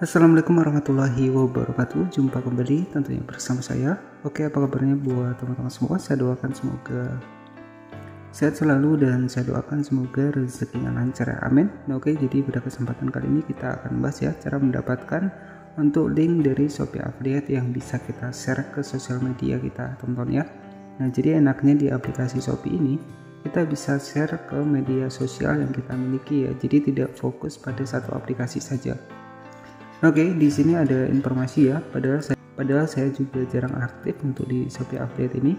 Assalamualaikum warahmatullahi wabarakatuh. Jumpa kembali tentunya bersama saya. Oke apa kabarnya buat teman-teman semua? Saya doakan semoga sehat selalu dan saya doakan semoga rezekinya lancar ya. Amin. Nah, Oke jadi pada kesempatan kali ini kita akan bahas ya Cara mendapatkan untuk link dari Shopee Affiliate yang bisa kita share ke sosial media kita teman-teman ya. Nah jadi enaknya di aplikasi Shopee ini kita bisa share ke media sosial yang kita miliki ya. Jadi tidak fokus pada satu aplikasi saja Oke, di sini ada informasi ya. Padahal saya, padahal saya juga jarang aktif untuk di Shopee Affiliate ini.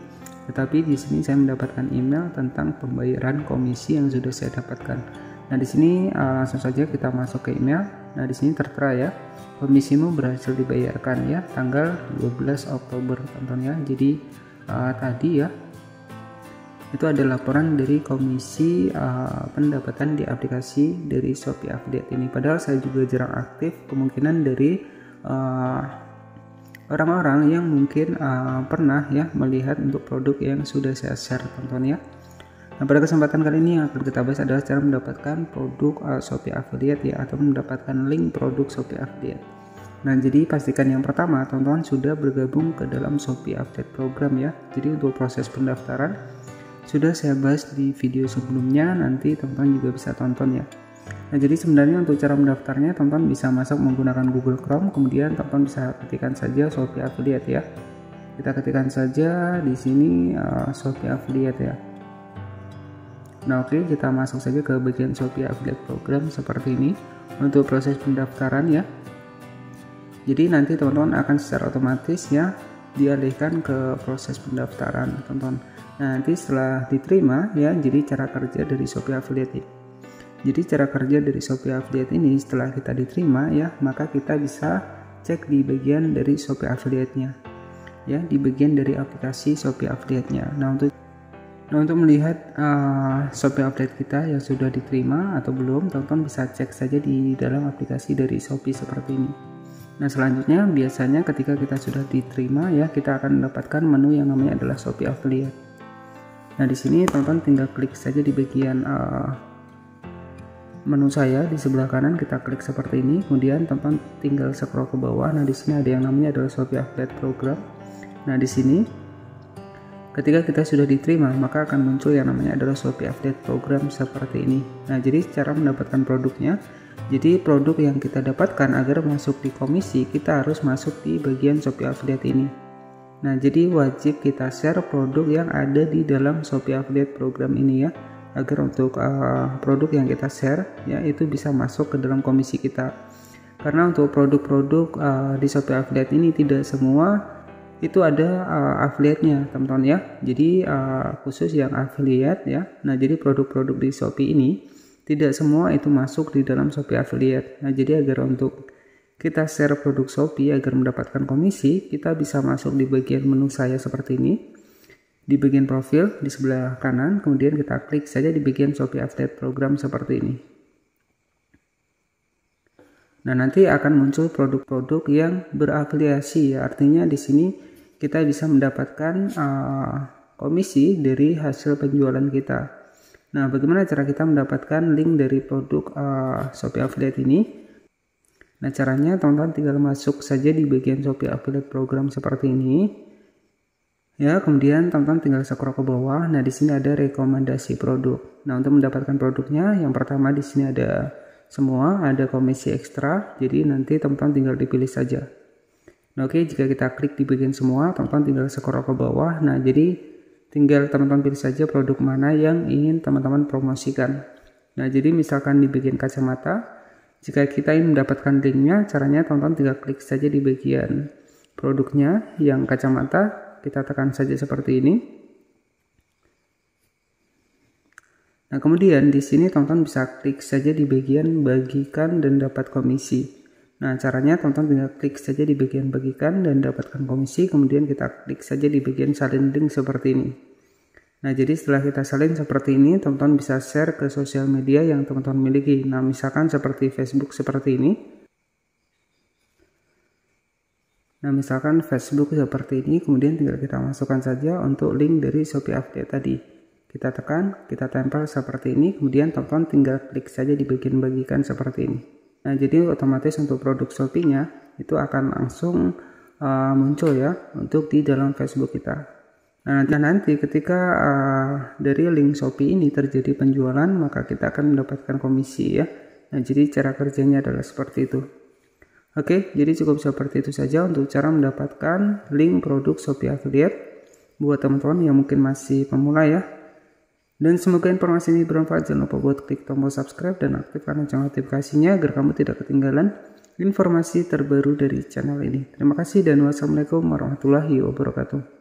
Tetapi di sini saya mendapatkan email tentang pembayaran komisi yang sudah saya dapatkan. Nah, di sini uh, langsung saja kita masuk ke email. Nah, di sini tertera ya, komisimu berhasil dibayarkan ya tanggal 12 Oktober tentunya. Jadi uh, tadi ya itu ada laporan dari komisi uh, pendapatan di aplikasi dari Shopee Update ini padahal saya juga jarang aktif kemungkinan dari uh, orang-orang yang mungkin uh, pernah ya melihat untuk produk yang sudah saya share teman-teman ya Nah, pada kesempatan kali ini yang akan kita bahas adalah cara mendapatkan produk uh, Shopee Affiliate ya atau mendapatkan link produk Shopee Affiliate. Nah, jadi pastikan yang pertama teman-teman sudah bergabung ke dalam Shopee Affiliate program ya. Jadi untuk proses pendaftaran sudah saya bahas di video sebelumnya nanti teman-teman juga bisa tonton ya. Nah jadi sebenarnya untuk cara mendaftarnya teman-teman bisa masuk menggunakan Google Chrome kemudian teman-teman bisa ketikkan saja Shopee Affiliate ya. Kita ketikkan saja di sini uh, Shopee Affiliate ya. Nah oke okay, kita masuk saja ke bagian Shopee Affiliate Program seperti ini untuk proses pendaftaran ya. Jadi nanti teman-teman akan secara otomatis ya dialihkan ke proses pendaftaran teman-teman Nanti setelah diterima ya, jadi cara kerja dari Shopee Affiliate. Jadi cara kerja dari Shopee Affiliate ini setelah kita diterima ya, maka kita bisa cek di bagian dari Shopee Affiliate-nya. Ya, di bagian dari aplikasi Shopee Affiliate-nya. Nah, untuk Nah untuk melihat uh, Shopee Affiliate kita yang sudah diterima atau belum, teman-teman bisa cek saja di dalam aplikasi dari Shopee seperti ini. Nah selanjutnya biasanya ketika kita sudah diterima ya kita akan mendapatkan menu yang namanya adalah Shopee Affiliate. Nah di sini teman-teman tinggal klik saja di bagian uh, menu saya di sebelah kanan kita klik seperti ini. Kemudian teman-teman tinggal scroll ke bawah. Nah di sini ada yang namanya adalah Shopee Affiliate Program. Nah di sini ketika kita sudah diterima maka akan muncul yang namanya adalah Shopee Affiliate Program seperti ini. Nah jadi cara mendapatkan produknya jadi produk yang kita dapatkan agar masuk di komisi kita harus masuk di bagian Shopee Affiliate ini. Nah, jadi wajib kita share produk yang ada di dalam Shopee Affiliate program ini ya, agar untuk uh, produk yang kita share ya itu bisa masuk ke dalam komisi kita. Karena untuk produk-produk uh, di Shopee Affiliate ini tidak semua itu ada uh, affiliate-nya, teman-teman ya. Jadi uh, khusus yang affiliate ya. Nah, jadi produk-produk di Shopee ini tidak semua itu masuk di dalam Shopee Affiliate. Nah, jadi agar untuk kita share produk Shopee agar mendapatkan komisi, kita bisa masuk di bagian menu saya seperti ini. Di bagian profil di sebelah kanan, kemudian kita klik saja di bagian Shopee Affiliate Program seperti ini. Nah, nanti akan muncul produk-produk yang berafiliasi ya. Artinya di sini kita bisa mendapatkan uh, komisi dari hasil penjualan kita. Nah, bagaimana cara kita mendapatkan link dari produk uh, Shopee Affiliate ini? Nah caranya teman-teman tinggal masuk saja di bagian Shopee Affiliate Program seperti ini. Ya, kemudian teman-teman tinggal scroll ke bawah. Nah, di sini ada rekomendasi produk. Nah, untuk mendapatkan produknya, yang pertama di sini ada semua, ada komisi ekstra. Jadi nanti teman-teman tinggal dipilih saja. Nah, oke, jika kita klik di bagian semua, teman-teman tinggal scroll ke bawah. Nah, jadi tinggal teman-teman pilih saja produk mana yang ingin teman-teman promosikan. Nah, jadi misalkan di bagian kacamata, jika kita ingin mendapatkan linknya, caranya teman-teman tinggal klik saja di bagian produknya yang kacamata, kita tekan saja seperti ini. Nah, kemudian di sini teman-teman bisa klik saja di bagian bagikan dan dapat komisi. Nah, caranya teman-teman tinggal klik saja di bagian bagikan dan dapatkan komisi, kemudian kita klik saja di bagian salin link seperti ini. Nah, jadi setelah kita salin seperti ini, teman-teman bisa share ke sosial media yang teman-teman miliki. Nah, misalkan seperti Facebook seperti ini. Nah, misalkan Facebook seperti ini, kemudian tinggal kita masukkan saja untuk link dari Shopee Update tadi. Kita tekan, kita tempel seperti ini, kemudian teman-teman tinggal klik saja di bagian bagikan seperti ini. Nah, jadi otomatis untuk produk Shopee-nya itu akan langsung uh, muncul ya untuk di dalam Facebook kita. Nah, nanti, nanti ketika uh, dari link Shopee ini terjadi penjualan, maka kita akan mendapatkan komisi ya. Nah, jadi cara kerjanya adalah seperti itu. Oke, jadi cukup seperti itu saja untuk cara mendapatkan link produk Shopee Affiliate buat teman-teman yang mungkin masih pemula ya. Dan semoga informasi ini bermanfaat. Jangan lupa buat klik tombol subscribe dan aktifkan lonceng notifikasinya agar kamu tidak ketinggalan informasi terbaru dari channel ini. Terima kasih dan wassalamualaikum warahmatullahi wabarakatuh.